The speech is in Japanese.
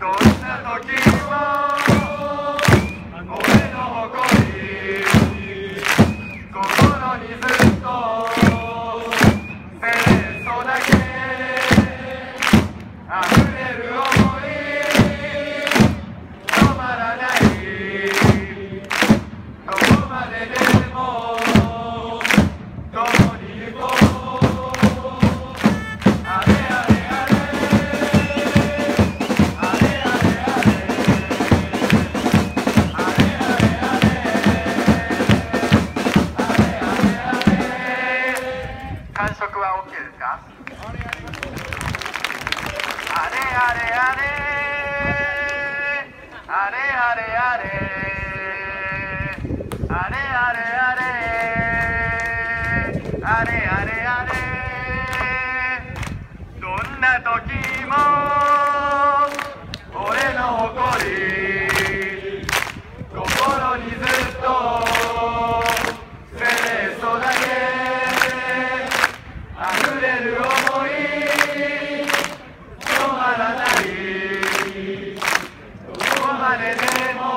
Δώστε το κύμα 感触は OK ですか？あれあれあれあれあれあれ。あれあれあれ。あれあれあれ。どんな時も。tenemos.